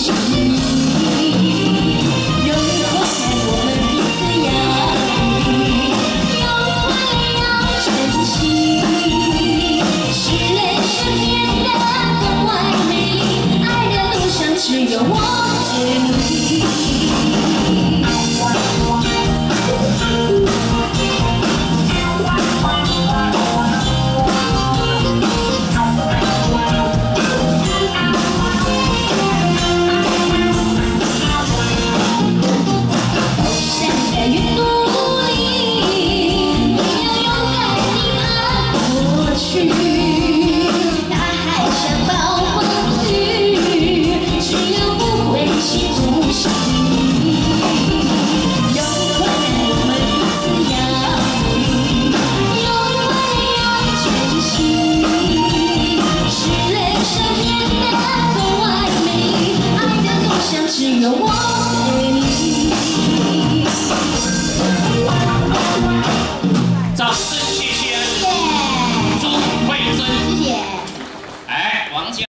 是你，有在，我们彼此压抑，有欢泪真情，是泪是变得格外美丽。爱的路上只有我。